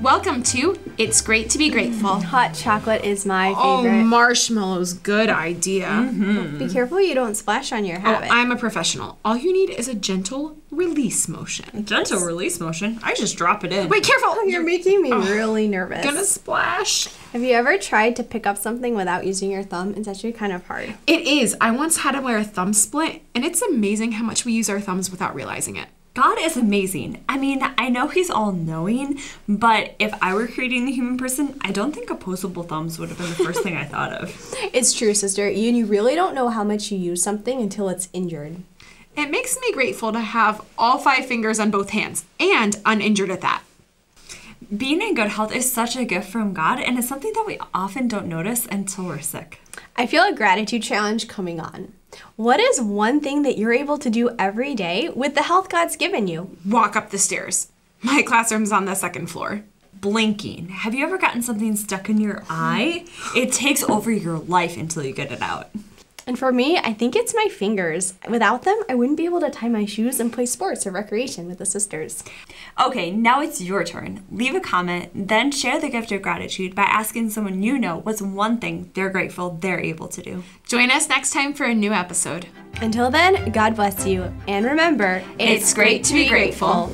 Welcome to It's Great to Be Grateful. Hot chocolate is my Oh, favorite. marshmallows, good idea. Mm-hmm. Be careful you don't splash on your Oh, habit. I'm a professional. All you need is a gentle release motion. Gentle release motion. I just drop it in. Wait, careful! Oh, you're making me oh. really nervous. gonna splash. Have you ever tried to pick up something without using your thumb? It's actually kind of hard. It is. I once had to wear a thumb splint, and it's amazing how much we use our thumbs without realizing it. God is amazing. I mean, I know he's all knowing, but if I were creating the human person, I don't think opposable thumbs would have been the first thing I thought of. It's true, sister. You, you really don't know how much you use something until it's injured. It makes me grateful to have all five fingers on both hands, and uninjured at that. Being in good health is such a gift from God, and it's something that we often don't notice until we're sick. I feel a gratitude challenge coming on. What is one thing that you're able to do every day with the health God's given you? Walk up the stairs. My classroom's on the second floor. Blinking. Have you ever gotten something stuck in your eye? It takes over your life until you get it out. And for me, I think it's my fingers. Without them, I wouldn't be able to tie my shoes and play sports or recreation with the sisters. Okay, now it's your turn. Leave a comment, then share the gift of gratitude by asking someone you know what's one thing they're grateful they're able to do. Join us next time for a new episode. Until then, God bless you. And remember, It's great to be grateful.